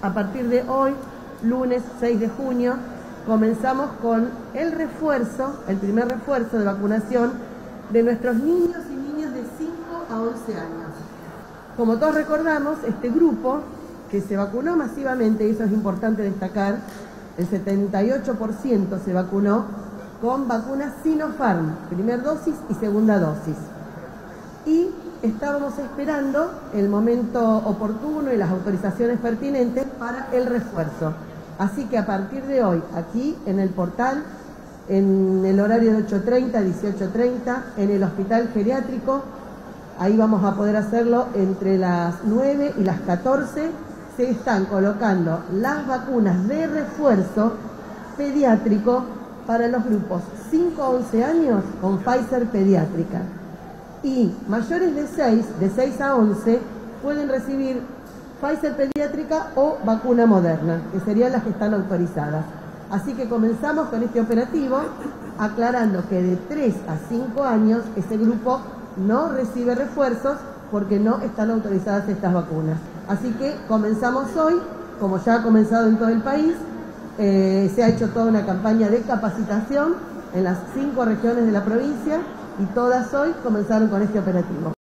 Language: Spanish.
A partir de hoy, lunes 6 de junio, comenzamos con el refuerzo, el primer refuerzo de vacunación de nuestros niños y niñas de 5 a 11 años. Como todos recordamos, este grupo que se vacunó masivamente, y eso es importante destacar, el 78% se vacunó con vacunas Sinopharm, primera dosis y segunda dosis. Y estábamos esperando el momento oportuno y las autorizaciones pertinentes para el refuerzo. Así que a partir de hoy, aquí en el portal, en el horario de 8.30 a 18.30, en el hospital geriátrico, ahí vamos a poder hacerlo entre las 9 y las 14, se están colocando las vacunas de refuerzo pediátrico para los grupos 5 a 11 años con Pfizer pediátrica y mayores de 6, de 6 a 11, pueden recibir Pfizer pediátrica o vacuna moderna, que serían las que están autorizadas. Así que comenzamos con este operativo aclarando que de 3 a 5 años ese grupo no recibe refuerzos porque no están autorizadas estas vacunas. Así que comenzamos hoy, como ya ha comenzado en todo el país, eh, se ha hecho toda una campaña de capacitación en las cinco regiones de la provincia y todas hoy comenzaron con este operativo.